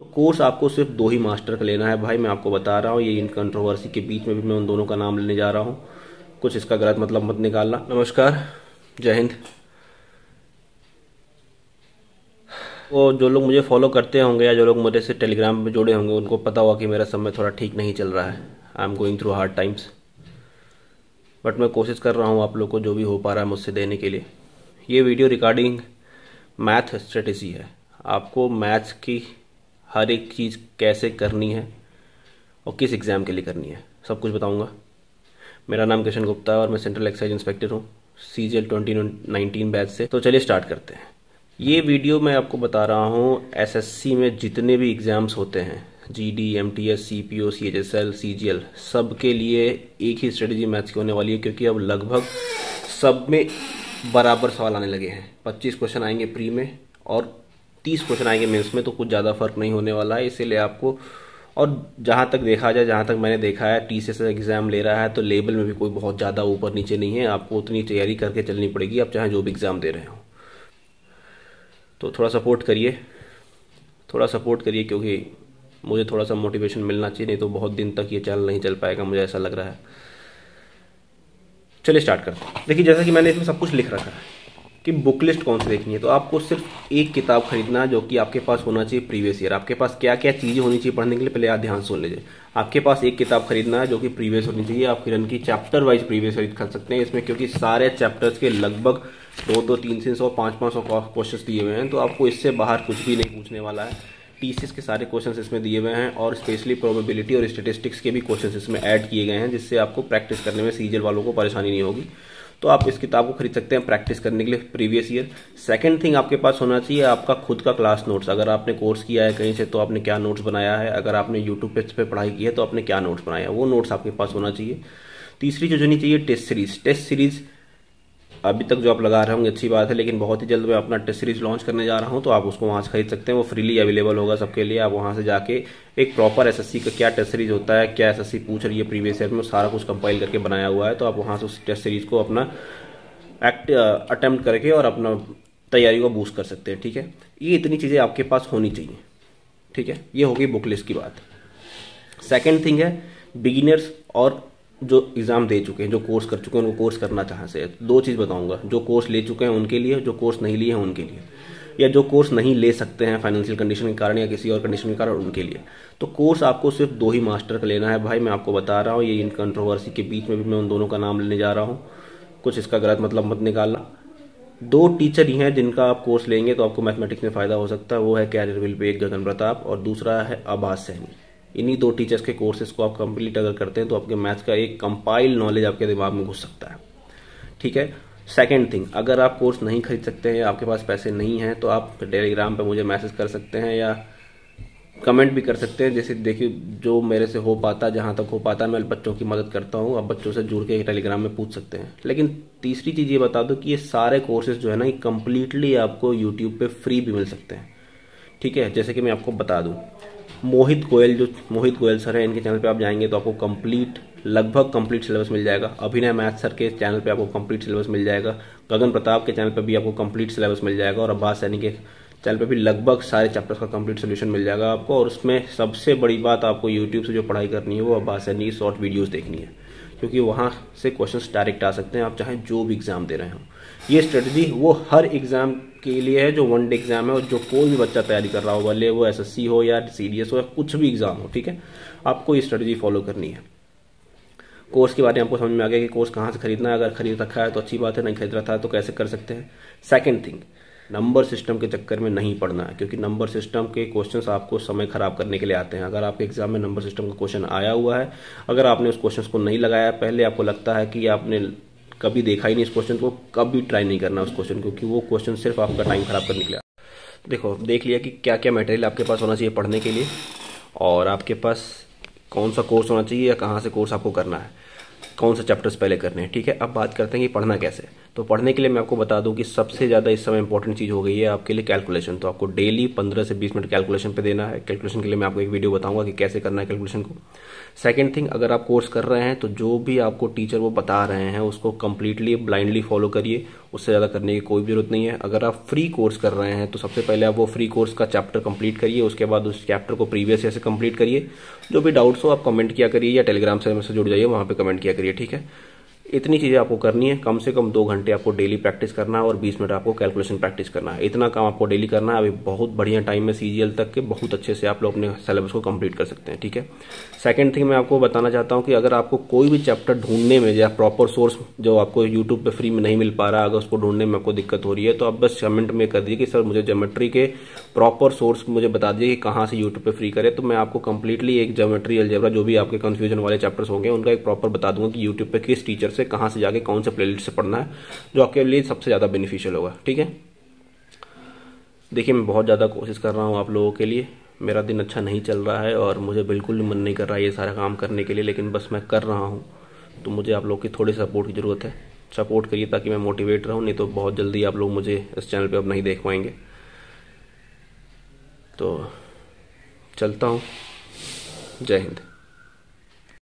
तो कोर्स आपको सिर्फ़ दो ही मास्टर का लेना है भाई, मैं आपको बता रहा हूँ, ये इन कंट्रोवर्सी के बीच में भी मैं उन दोनों का नाम लेने जा रहा हूँ। कुछ इसका गलत मतलब मत निकालना। नमस्कार, जय हिंद। वो जो लोग मुझे फॉलो करते होंगे या जो लोग मेरे से टेलीग्राम में जुड़े होंगे, उनको पता होगा कि मेरा समय थोड़ा ठीक नहीं चल रहा है। I am going through hard times but मैं कोशिश कर रहा हूँ आप लोग को जो भी हो पा रहा है मुझसे देने के लिए। ये वीडियो रिकॉर्डिंग मैथ स्ट्रेटेजी है। आपको मैथ्स की हर एक चीज़ कैसे करनी है और किस एग्ज़ाम के लिए करनी है। सब कुछ बताऊँगा। मेरा नाम किशन गुप्ता है और मैं सेंट्रल एक्साइज इंस्पेक्टर हूँ C G L twenty nineteen batch से। तो चलिए स्टार्ट करते हैं। ये वीडियो मैं आपको बता रहा हूँ, एसएससी में जितने भी एग्ज़ाम्स होते हैं G D M T S C P O C H S L C G L सब के लिए एक ही स्ट्रेटजी मैथ्स की होने वाली है, क्योंकि अब लगभग सब में बराबर सवाल आने लगे हैं। पच्चीस क्वेश्चन आएँगे प्री में और तीस क्वेश्चन आएँगे मेंस में तो कुछ ज़्यादा फ़र्क नहीं होने वाला है। इसीलिए आपको, और जहाँ तक देखा जाए, जहाँ तक मैंने देखा है टी सी एग्ज़ाम ले रहा है तो लेवल में भी कोई बहुत ज़्यादा ऊपर नीचे नहीं है। आपको उतनी तैयारी करके चलनी पड़ेगी, आप चाहे जो भी एग्ज़ाम दे रहे हो। तो थोड़ा सपोर्ट करिए, थोड़ा सपोर्ट करिए, क्योंकि मुझे थोड़ा सा मोटिवेशन मिलना चाहिए, नहीं तो बहुत दिन तक ये चैनल नहीं चल पाएगा, मुझे ऐसा लग रहा है। चलिए स्टार्ट करते हैं। देखिए, जैसा कि मैंने इसमें सब कुछ लिख रखा है। कि बुक लिस्ट कौन सी देखनी है? तो आपको सिर्फ़ एक किताब खरीदना जो कि आपके पास होना चाहिए प्रीवियस ईयर आपके पास क्या क्या चीज़ें होनी चाहिए पढ़ने के लिए, पहले आप ध्यान सुन लीजिए। आपके पास एक किताब खरीदना है जो कि प्रीवियस होनी चाहिए। आप किरण की चैप्टर वाइज प्रीवियस खरीद कर सकते हैं। इसमें क्योंकि सारे चैप्टर्स के लगभग दो दो, तीन तीन सौ, पाँच पाँच सौ क्वेश्चन दिए हुए हैं। तो आपको इससे बाहर कुछ भी नहीं पूछने वाला है। टीसीएस के सारे क्वेश्चंस इसमें दिए हुए हैं और स्पेशली प्रोबेबिलिटी और स्टेटिस्टिक्स के भी क्वेश्चंस इसमें ऐड किए गए हैं, जिससे आपको प्रैक्टिस करने में सीजल वालों को परेशानी नहीं होगी। तो आप इस किताब को खरीद सकते हैं प्रैक्टिस करने के लिए प्रीवियस ईयर। सेकंड थिंग आपके पास होना चाहिए आपका खुद का क्लास नोट्स अगर आपने कोर्स किया है कहीं से तो आपने क्या नोट्स बनाया है? अगर आपने यूट्यूब पे, पढ़ाई की है तो आपने क्या नोट्स बनाया है? वो नोट्स आपके पास होना चाहिए। तीसरी जो होनी चाहिए टेस्ट सीरीज़ टेस्ट सीरीज़ अभी तक जो आप लगा रहे होंगे, अच्छी बात है, लेकिन बहुत ही जल्द मैं अपना टेस्ट सीरीज़ लॉन्च करने जा रहा हूँ तो आप उसको वहाँ से खरीद सकते हैं। वो फ्रीली अवेलेबल होगा सबके लिए। आप वहाँ से जाके एक प्रॉपर एसएससी का क्या टेस्ट सीरीज़ होता है, क्या एसएससी पूछ रही है प्रीवियस ईयर में सारा कुछ कंपाइल करके बनाया हुआ है। तो आप वहाँ से उस टेस्ट सीरीज़ को अपना एक्ट अटेम्प्ट करके और अपना तैयारी को बूस्ट कर सकते हैं, ठीक है? ये इतनी चीज़ें आपके पास होनी चाहिए, ठीक है? ये होगी बुक लिस्ट की बात। सेकेंड थिंग है बिगिनर्स और जो एग्ज़ाम दे चुके हैं, जो कोर्स कर चुके हैं, उनको कोर्स करना चाहते हैं दो चीज़ बताऊँगा। जो कोर्स ले चुके हैं उनके लिए, जो कोर्स नहीं लिए हैं उनके लिए। या जो कोर्स नहीं ले सकते हैं फाइनेंशियल कंडीशन के कारण या किसी और कंडीशन के कारण उनके लिए। तो कोर्स आपको सिर्फ़ दो ही मास्टर का लेना है भाई, मैं आपको बता रहा हूँ, ये इन कंट्रोवर्सी के बीच में भी मैं उन दोनों का नाम लेने जा रहा हूँ। कुछ इसका गलत मतलब मत निकालना। दो टीचर ही हैं जिनका आप कोर्स लेंगे तो आपको मैथमेटिक्स में फ़ायदा हो सकता है। वो है कैरियर विल पे एक गगन प्रताप और दूसरा है आबास सैनी इन्हीं दो टीचर्स के कोर्सेज को आप कंप्लीट अगर करते हैं तो आपके मैथ्स का एक कंपाइल नॉलेज आपके दिमाग में घुस सकता है। ठीक है? सेकेंड थिंग अगर आप कोर्स नहीं खरीद सकते हैं आपके पास पैसे नहीं हैं तो आप टेलीग्राम पर मुझे मैसेज कर सकते हैं या कमेंट भी कर सकते हैं। जैसे देखिए, जो मेरे से हो पाता, जहाँ तक हो पाता, मैं बच्चों की मदद करता हूँ। आप बच्चों से जुड़ के टेलीग्राम में पूछ सकते हैं। लेकिन तीसरी चीज़ ये बता दो कि ये सारे कोर्सेज जो है ना, ये कम्प्लीटली आपको यूट्यूब पे फ्री भी मिल सकते हैं। ठीक है? जैसे कि मैं आपको बता दूँ। मोहित गोयल जो, मोहित गोयल सर है, इनके चैनल पे आप जाएँगे तो आपको कंप्लीट लगभग कंप्लीट सिलेबस मिल जाएगा। अभिनय मैथ सर के चैनल पे आपको कंप्लीट सिलेबस मिल जाएगा। गगन प्रताप के चैनल पे भी आपको कंप्लीट सिलेबस मिल जाएगा और अब्बास सैनी के चैनल पे भी लगभग सारे चैप्टर्स का कंप्लीट सोल्यूशन मिल जाएगा आपको। और उसमें सबसे बड़ी बात आपको यूट्यूब से जो पढ़ाई करनी है, वो अब्बास सैनी की शॉर्ट वीडियोज़ देखनी है। क्योंकि वहाँ से क्वेश्चंस डायरेक्ट आ सकते हैं, आप चाहे जो भी एग्ज़ाम दे रहे हो। ये स्ट्रेटजी वो हर एग्ज़ाम के लिए है जो वन डे एग्ज़ाम है और जो कोई भी बच्चा तैयारी कर रहा हो, भले वो एसएससी हो या सी हो या कुछ भी एग्ज़ाम हो, ठीक है? आपको ये स्ट्रेटजी फॉलो करनी है। कोर्स के बारे में आपको समझ में आ गया कि कोर्स कहाँ से खरीदना है। अगर खरीद रखा है तो अच्छी बात है, नहीं खरीद रखा है तो कैसे कर सकते हैं? सेकेंड थिंग नंबर सिस्टम के चक्कर में नहीं पढ़ना है क्योंकि नंबर सिस्टम के क्वेश्चंस आपको समय खराब करने के लिए आते हैं। अगर आपके एग्ज़ाम में नंबर सिस्टम का क्वेश्चन आया हुआ है, अगर आपने उस क्वेश्चन को नहीं लगाया, पहले आपको लगता है कि आपने कभी देखा ही नहीं इस क्वेश्चन को, कभी ट्राई नहीं करना उस क्वेश्चन क्योंकि वो क्वेश्चन सिर्फ़ आपका टाइम खराब करने के लिए देखो, देख लिया कि क्या क्या मटेरियल आपके पास होना चाहिए पढ़ने के लिए, और आपके पास कौन सा कोर्स होना चाहिए या कहाँ से कोर्स आपको करना है। कौन से चैप्टर्स पहले करने हैं, ठीक है? अब बात करते हैं कि पढ़ना कैसे? तो पढ़ने के लिए मैं आपको बता दूँ कि सबसे ज़्यादा इस समय इंपॉर्टेंट चीज़ हो गई है आपके लिए कैलकुलेशन तो आपको डेली पंद्रह से बीस मिनट कैलकुलेशन पे देना है। कैलकुलेशन के लिए मैं आपको एक वीडियो बताऊँगा कि कैसे करना है कैलकुलेशन को। सेकेंड थिंग अगर आप कोर्स कर रहे हैं तो जो भी आपको टीचर वो बता रहे हैं, उसको कंप्लीटली ब्लाइंडली फॉलो करिए। उससे ज़्यादा करने की कोई ज़रूरत नहीं है। अगर आप फ्री कोर्स कर रहे हैं तो सबसे पहले आप वो फ्री कोर्स का चैप्टर कंप्लीट करिए, उसके बाद उस चैप्टर को प्रीवियस ईयर से कंप्लीट करिए। जो भी डाउट्स हो, आप कमेंट किया करिए या टेलीग्राम से मैसेज जुड़ जाइए, वहाँ पर कमेंट किया करिए, ठीक है? इतनी चीज़ें आपको करनी है, कम से कम दो घंटे आपको डेली प्रैक्टिस करना है और बीस मिनट आपको कैलकुलेशन प्रैक्टिस करना है। इतना काम आपको डेली करना है, अभी बहुत बढ़िया टाइम में सीजीएल तक के बहुत अच्छे से आप लोग अपने सिलेबस को कंप्लीट कर सकते हैं, ठीक है? सेकंड थिंग मैं आपको बताना चाहता हूँ कि अगर आपको कोई भी चैप्टर ढूँढने में या प्रॉपर सोर्स जो आपको यूट्यूब पर फ्री में नहीं मिल पा रहा, अगर उसको ढूँढने में आपको दिक्कत हो रही है तो आप बस कमेंट में कर दीजिए कि, सर, मुझे जोमेट्री के प्रॉपर सोर्स मुझे बता दीजिए कि कहाँ से यूट्यूब पर फ्री करे। तो मैं आपको कंप्लीटली एक जोमेट्री अलजेब्रा जो भी आपके कन्फ्यूज़न वाले चैप्टर्स होंगे, उनका एक प्रॉपर बता दूँगा कि यूट्यूब पर किस टीचर से कहाँ से जाके कौन से प्लेलिस्ट से पढ़ना है, जो आपके लिए सबसे ज़्यादा बेनिफिशियल होगा, ठीक है? देखिए, मैं बहुत ज़्यादा कोशिश कर रहा हूँ आप लोगों के लिए। मेरा दिन अच्छा नहीं चल रहा है और मुझे बिल्कुल मन नहीं कर रहा है ये सारा काम करने के लिए, लेकिन बस मैं कर रहा हूँ। तो मुझे आप लोग की थोड़ी सपोर्ट की ज़रूरत है। सपोर्ट करिए ताकि मैं मोटिवेट रहूँ, नहीं तो बहुत जल्दी आप लोग मुझे इस चैनल पे अब नहीं देख पाएँगे। तो चलता हूँ। जय हिंद।